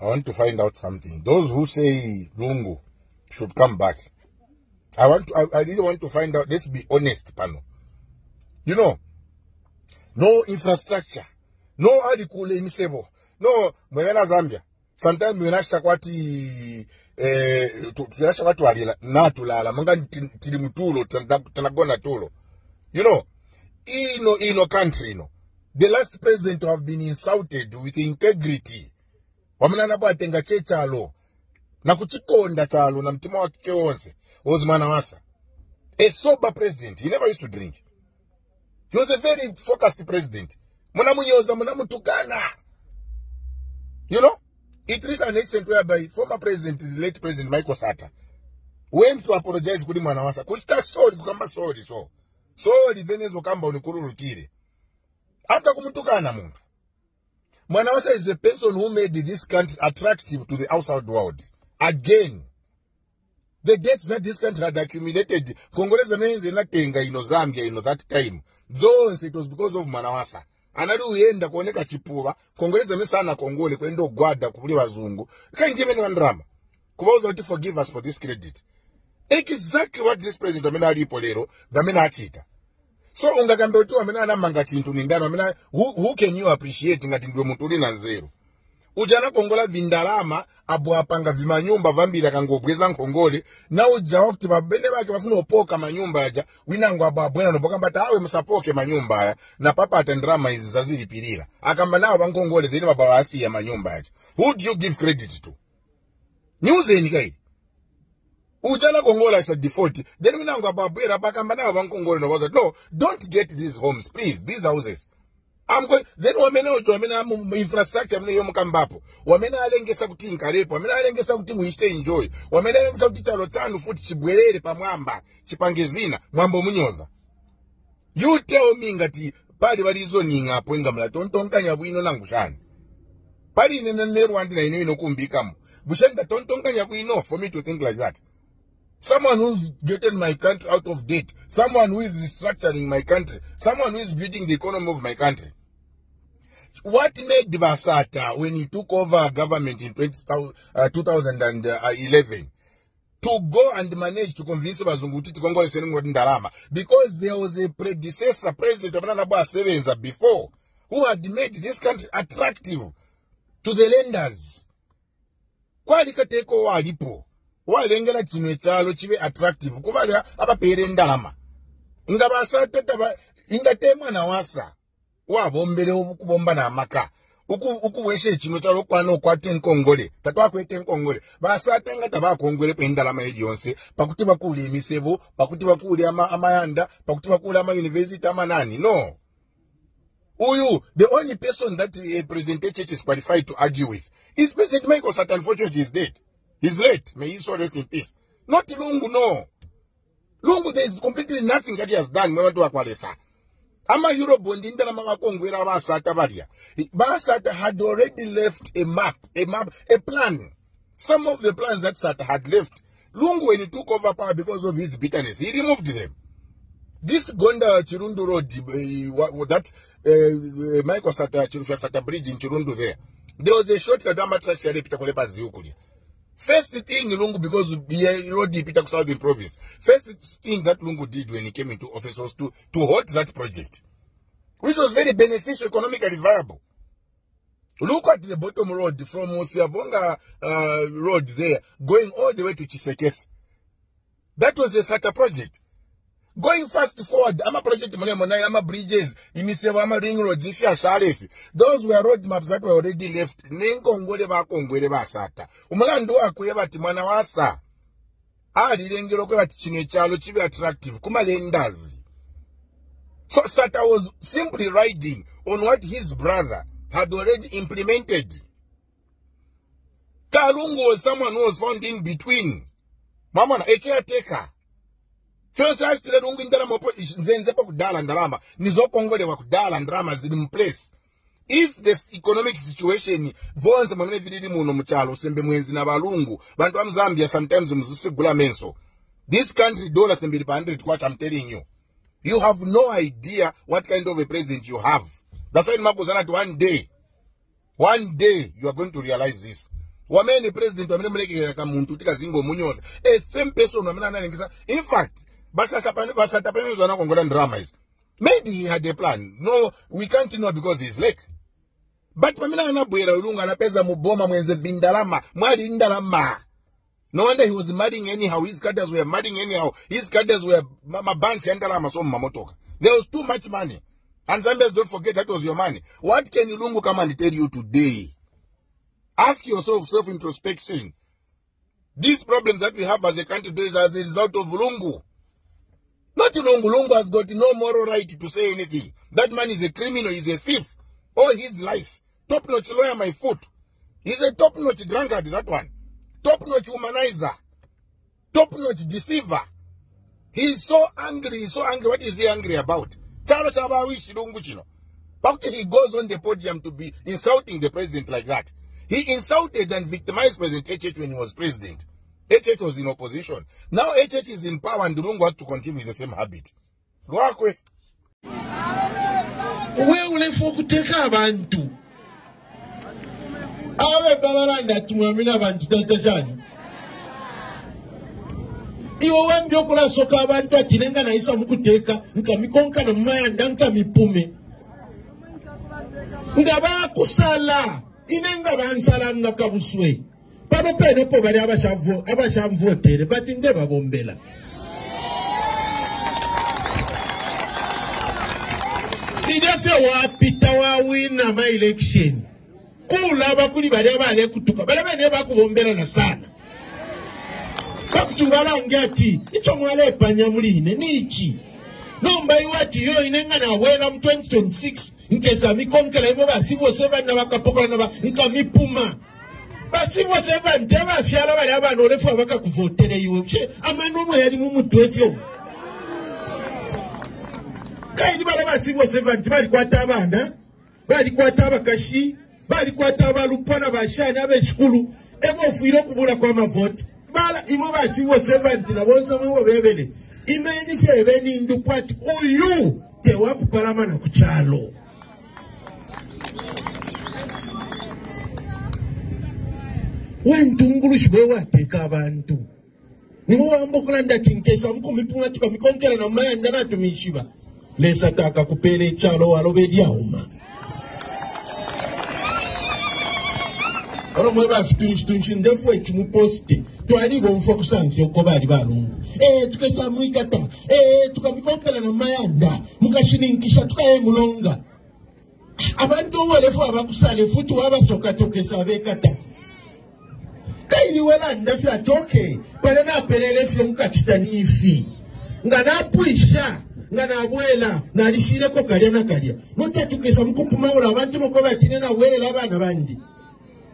I want to find out something. Those who say Lungu should come back. I want to, I, I really want to find out. Let's be honest, Pano. You know, no infrastructure, no adikule imisebo, no mwena Zambia. Sometimes mwenasha kwati eh tunasha kwati walila natulala manga tili mutulo tanagona tulo. You know, ino ino country ino. The last president to have been insulted with integrity. Wamunana bwatenga chechalo na kuchikonda chalo na mtima wake wonse was Manawasa. A sober president. He never used to drink. He was a very focused president. Munamunyoza, munamutukana. You know? It reached an extent whereby former president, the late president Michael Sata, went to apologize kuri Manawasa. Kuchita sorry, kukamba sorry, so. Sorry, then ezokamba unikururukire. After kumutukana muntu. Manawasa is a person who made this country attractive to the outside world. Again. The debts that this country had accumulated, Congolese nenze natenga ino Zambia ino that time. Those it was because of Manawasa. Anali uyenda kuoneka chipuva, Congolese mesana Kongole kwenda ogwada kuli wazungu. Kanji mene wandrama. Kubauza kuti forgive us for this credit. Exactly what this president amene alipo lero, vamene achita. So ungakambe kuti amene anamanga chinthu ni ndani wamene who, who can you appreciate ngati ndiwe munthu uli na nzeru. uja anakongola vindalama abu apanga vimanyumba vambiri akangobweza nkhongole na ujawa kuti babene bake pafuna upoka manyumba aja winango abo abwera nopoka mbati awe musapoke manyumba aya na papata ndrama izi zazilipirira akamba nawo pankhongole then baba asiya manyumba aja who do you give credit to? Niuzeni kaili uja nakongola isa default. Then winango abo abwera pakamba nawo bankhongole nobaza no don't get these homes please these houses. I'm going, then wamene ocho wamene infrastructure amene yomu kambapo wamene alengesa kuti nkalepo wamene alengesa kuti muichite enjoy wamene alengesa kuti chalo futi chibwerere pamwamba chipange zina mwambo munyoza. You tell me ngati pali palizoning'apo ingamla tontonkanya bwino nangu shani pali ine nerwandi na ine inokumbikamo bushanda tontonkanya bwino for me to think like that Someone who's getting my country out of debt. Someone who is restructuring my country. Someone who is building the economy of my country. What made Basata when he took over government in 20, uh, 2011 to go and manage to convince Bazunguti to Congo Ndarama? Because there was a predecessor president of Ananabwa Sevenza before who had made this country attractive to the lenders. Kwalika over alipo. Walengera chino chalo chive attractive? Kuva avapere ndalama nga vasatata ingate mwana wasa wavombere kuvomba namaka ukuweshe chino chalo kwana okwate nkongole tatwakwete nkongole vasatenga tavakongole pendalama yedu yonse pakuti vakule emisebo pakuti vakule amayanda pakuti vakule amayunivhesiti amanani no. Uyu the only person that uh, president church is qualified to argue with is president michael sat unfortunately is dead He's late. May his soul rest in peace. Not Lungu, no. Lungu, there is completely nothing that he has done. Ama Eurobond indala mama kongwera basata badia. Basata had already left a map, a map, a plan. Some of the plans that Sata had left. Lungu, when he took over power because of his bitterness, he removed them. This Gonda Chirundu Road, uh, that uh, Michael Sata, Chirufya Sata Bridge in Chirundu there, there was a shortcut Amatrax Yarepita Kolepa Ziukulia. First thing Lungu, because he road Peter Southern province, first thing that Lungu did when he came into office was to, to halt that project, which was very beneficial, economically viable. Look at the bottom road from Siavonga uh, road there, going all the way to Chisekes. That was a SATA project. Going fast forward, I'm a project mwana mwana ama bridges, imiseva ama ring roads, ifi asharefi. Those were road maps that were already left. Nenkongole bakongwele basata. Umulandu wakwe bati mwana wasa. Ali ah, lengero kwe bati chine chalo chibe attractive. Kuma lenders. So Sata was simply riding on what his brother had already implemented. Kalungu was someone who was found in between. Mama a caretaker. Fyonse achitire lungu indalama po nzenzepo kudala ndalama. Nizokongolewa kudala ndalama zili mplace if the economic situation vonse mwamene vilili muno muchalo sembe mwenzi na balungu. Bantu wa mzambia sometimes muzisigula menso. This country dollar sembili pa 100 kwacha i'm telling you you have no idea what kind of a president you have. That's why nima kuzana to one day one day you are going to realize this. Wamene president wamene mulekekera kamuntu tikazingomunyoza a same person wamene analengesa in fact maybe he had a plan. No we can't know because he's late. But pamene anabwera ulungu anapeza muboma mwenze bindalama mwali ndalama. No wonder he was marrying anyhow. His cadres were marrying anyhow. His cadres were mabansi andalama so mamotoka there was too much money. And Zambians don't forget that was your money. What can ulungu come and tell you today? Ask yourself self introspection these problems that we have as a country is as a result of ulungu not Lungu. Lungu has got no moral right to say anything. That man is a criminal, he's a thief. All his life. Top notch lawyer, my foot. He's a top notch drunkard, that one. Top notch womanizer. Top notch deceiver. He's so angry, he's so angry. What is he angry about? Chalo chabawishi Lungu chino. But he goes on the podium to be insulting the president like that. He insulted and victimized President HH when he was president. HH was in opposition. Now HH is in power and Lungu wants to continue with the same habit. Lwakwe. weewolefu okuteeka abantu abe babalanda ati mwamina abantu tatakyanyu iwe wembi okulasoka abantu ati nenga nayisa mukuteeka nka mikonkana mumayanda nka mipume nga bakusala inenga bansala nga kabuswe pano penepo bali abashamvotere bati nde babombela. Lidafya wapita wawina ma election kulaba kuli bali abale kutuka bali bene bakubombera na sana bakuchungalange ati icho mwalepanya muline nichi nomba iwati yo inenga nawela mu 2026 nkesa mikonkela imo basibose bana bakapokola naba nka basibo se bante bafyala bali abana olefuba bakakuvotera iwe. She amani omwe yali mumuddu etyo kaini bala basibo se bante balikwata abaana balikwata abakashi balikwata abalupana bashani ab'ekikulu ebofuire okubula kw'amavoti bala ibo basibo se bante nabo nsomewo bebene imenise ebenindu kwati uyu tewakupalama na ku kyalo wentungulushi bwewateeka abantu niwowambukula ndati nkesamuku mipunga mikonkera namaya ndana tumishiba. Lesa taka kupeera ekyalo waloba eryauma olwo mwebafe tunshi ndefu ekimuposite twaliba omufokusansi okoba ali balungu e, tukesa mwikata. E, Tukamikonkera namayanda mukashininkisha tukaye mulonga. Abantu owolefu abakusala efutu wabasokatokesa abekata ka iliwe bandafi atoke pale napelele muka mukatita nifi. Nga napwisha nga nabwela nalishireko kalya nakalya notatukesa mukupumaula abantu na bakine nabwelela abana bandi.